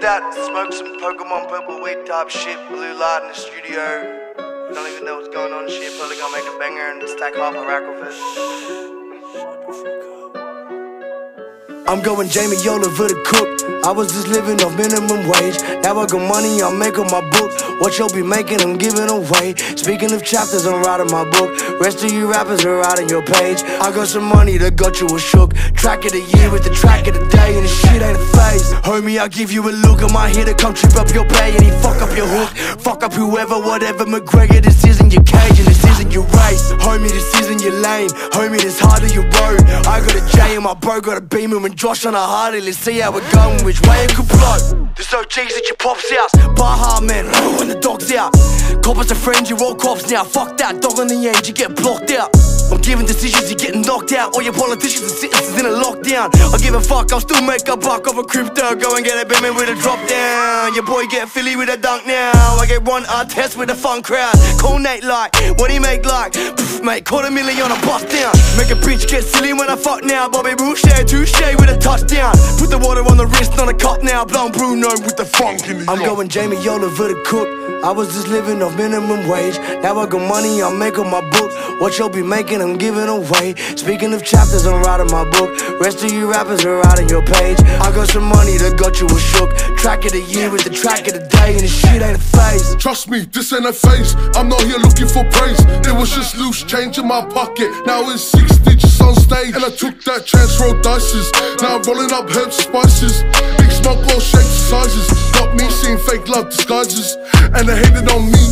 That, smoke some Pokemon purple weed type shit, blue light in the studio. Don't even know what's going on shit, probably gonna make a banger and stack half a rack of it. I'm going Jamie Oliver the cook. I was just living off minimum wage. Now I got money, I'm making my book. What you'll be making, I'm giving away. Speaking of chapters, I'm writing my book. Rest of you rappers are writing your page. I got some money that got you a shook. Track of the year with the track of the day, and the shit ain't a phase. Homie, I'll give you a look. I'm out here to come trip up your pay and he fuck up your hook. Fuck up whoever, whatever, McGregor. This isn't your cage and this isn't your race. Homie, this isn't your lane. Homie, this harder your road. I got a J and my bro got a beam and Josh on a Hardy. Let's see how we're going, which way it could blow. There's no G's at your pop's house. Baha man, when the dog's out. Coppers are friends, you're all cops now. Fuck that, dog on the end, you get blocked out. I'm giving decisions, you're getting knocked out. All your politicians and citizens in a lockdown. I give a fuck, I'll still make a buck off a crypto. Go and get a Batman with a drop down. Your boy get Philly with a dunk now. I get one art test with a fun crowd. Call Nate like, what he make like? Pff, mate, quarter million on a bust down. Make a bitch get silly when I fuck now. Bobby Boucher, touche with a touchdown. Put the water on the wrist, on a cup now. Blonde Bruno with the funk in the I'm going Jamie Oliver the cook. I was just living off minimum wage. Now I got money, I'm making my book. What you'll be making, I'm giving away. Speaking of chapters, I'm writing my book. Rest of you rappers are writing your page. I got some money that got you a shook. Track of the year with the track of the day, and the shit ain't a phase. Trust me, this ain't a phase. I'm not here looking for praise. It was just loose change in my pocket. Now it's six digits on stage, and I took that chance, rolled dices. Now I'm rolling up herbs, spices. Big smoke, all shapes, sizes. Got me seeing fake love disguises, and they hated on me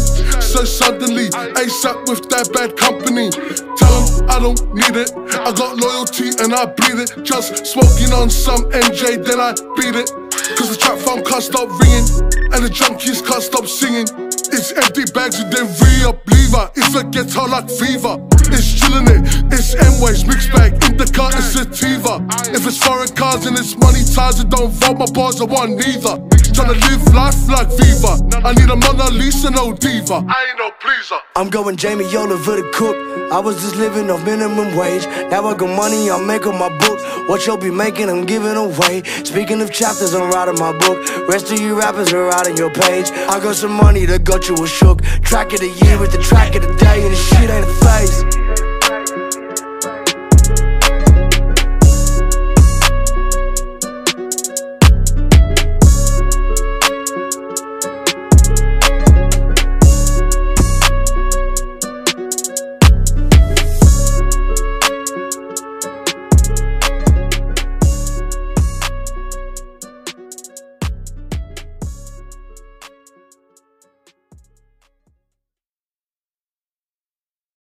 suddenly. ASAP with that bad company. Tell them I don't need it. I got loyalty and I bleed it. Just smoking on some NJ, then I beat it. Cause the trap phone can't stop ringing, and the junkies can't stop singing. It's empty bags and then re-up lever. It's a guitar like fever. It's Chillinit, it's Mwayz, mixed bag, indica and sativa. If it's foreign cars and it's money ties, it don't vote my bars, I want neither. Tryna live life like Viva. I need a Mona Lisa, no diva. I ain't no pleaser. I'm going Jamie Oliver the cook. I was just living off minimum wage. Now I got money, I'm making my book. What you'll be making, I'm giving away. Speaking of chapters, I'm writing my book. Rest of you rappers are writing your page. I got some money that got you a shook. Track of the year with the track of the day, and the shit ain't a phase.